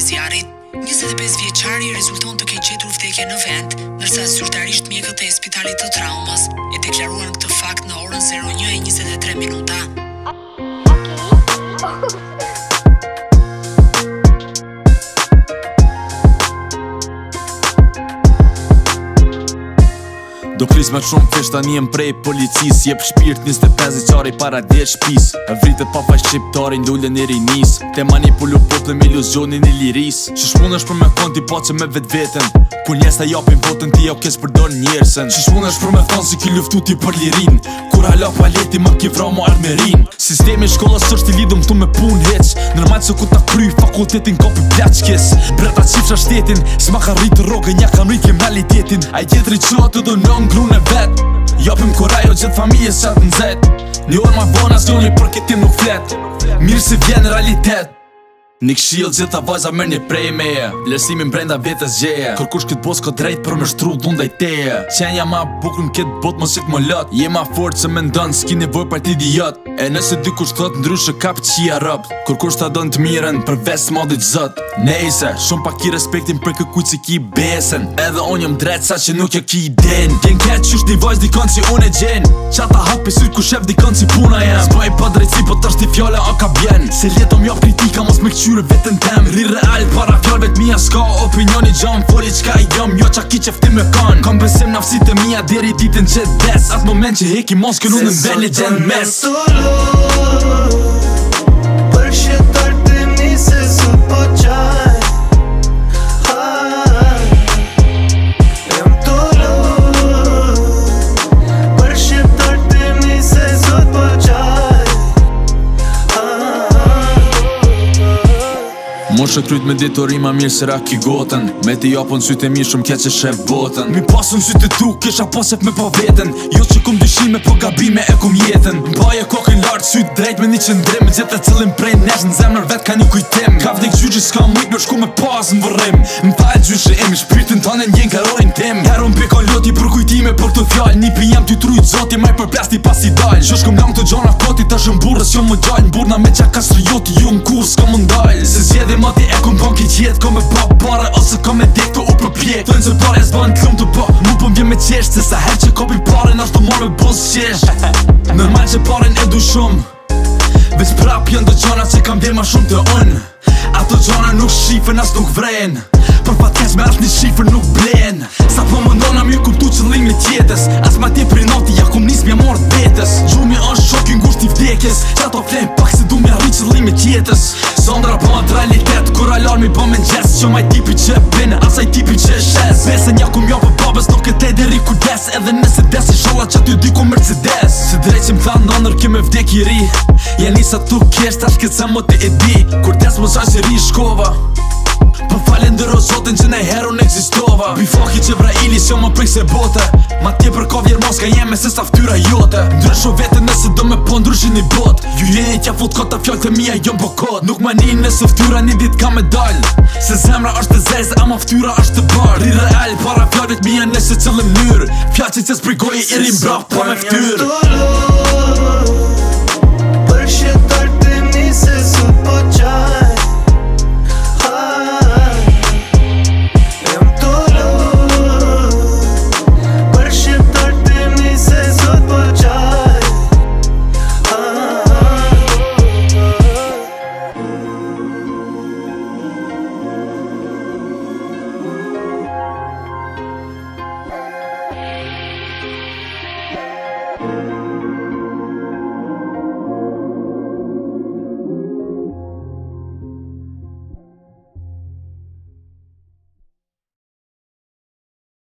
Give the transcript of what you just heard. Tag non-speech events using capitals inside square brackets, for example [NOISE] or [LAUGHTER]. zjarit. 25 vjeqari rezulton të kej qetur vdekje në vend, nërsa zyrtarisht mjekët e spitalit të traumas e deklaruar në këtë fakt në orën 01.23 minuta. Oh, [LAUGHS] Do kriz me shumë fisht tani e mprej policis Jep shpirt njës të pezi qari para dhe shpis E vritet pa fa shqiptari ndullë në rinis Te manipulu putle me iluzionin e liris Qish mund është për me konti pa që me vet vetën Kull njës të japin votën ti jo kes përdojnë njërsen Qish mund është për me thonë si ki luftu ti për lirin Kur hala paleti leti ma ki vra armerin Sistemi shkolla së është i lidu më tu me pun heq Nërmaj se ku ta kry fakultetin ka për pjaqkes Breta qipësha shtetin, s'ma ka rritë rogë Nja ka mritë kemalitetin Ajë tjetëri qëtë nëngë grunë në vetë Jopim kur ajo gjithë familjes qatë në zetë Një orë ma vona asë një për këti nuk fletë Mirë si vjenë realitet Nik shield zeta vajza merr një premë, lësimin brenda vetes gjeje. Kur kush kët bosh ka drejt për më shtru dhundaj teje. Qenja ma bukur në bot botë mos më lot, je ma fort se mendon se ki nevojë për ti idiot. E nëse di kush thot ndryshë kap çia rrap. Kur kush ta don të miren për ves modit zot. Nëse shumë pak i respektin për kë kuçi ki besen edhe on jam drejt sa që nuk e ki den. Ti ke çush di vajz di konci unë gjen. Ça ta hap pse kush shef di konci puna jam. Po pa padrejti po tash ti fjala o ka bien. Se leto më jo kritika mos me kë fytyrë vetën tem Rri real para fjallëve të Mia s'ka Opinioni gjam, foli qka i jam Jo qa ki qefti me kan Kam besim nafsit e mia deri ditën që des Atë moment që heki mos kënu në bellit gjend mes Mo shë kryt me ditori ma mirë se rak i gotën Me ti japon sy të mirë shumë kje që shep botën Mi pasën sy të tu, kisha pasep me pa vetën Jo që kum dyshime, po gabime e kum jetën Mbaje kokën lartë, sy të drejt me një qëndrim Me gjithë të cilin prej nesh në zemër vet ka një kujtim Ka vdik gjyqi s'ka mujt me shku me pasë në vërrim Më thaj gjyqi emi, shpirtin tane njën ka rojnë tim Herun pika loti për kujtime për të fjall Një pijem t'i trujt zoti, maj për pas i dal jo gjall me Se ma Gati e ku mbon ki gjith Ko me pa pare ose ko me dit të u për pjek Thojnë që pare e zban klum të po Mu pëm vje me qesh Se sa her që kopi pare nash të mor me bos qesh Normal [LAUGHS] që pare në edu shum Vec prap jën të gjona që kam vje ma shum të un Ato gjona nuk shifën as nuk vren Për fat kesh me asni një nuk blen Sa po më ndona mi kuptu që në limit As ma ti prinoti ja ku më nismi ja mor të detës Gjumi është shokin gusht i vdekes besën Ja ku mjohë për babes Nuk e te deri ku des Edhe nëse des i shola që ty di ku Mercedes Se drejt që më tha në nërë vdek i ri Ja nisa tu kjesht Ashtë këtë sa më të edhi Kur des më shash i ri i shkova Po falen dhe rozotin që ne heru në egzistova Bifohi që vra ili shumë më prej se bote Ma tje për Mos ka jemi se sa ftyra jote Ndryshu vetën nëse do me po ndryshu një bot Ju jeni që a fut fjallë të mija jom po kot Nuk ma njën nëse ftyra një dit ka me dal Se zemra është të zezë ama ftyra është të par Ri real para fjallit mija nëse cëllë në lyrë Fjallë që se sprigoj i rinë brah po me ftyrë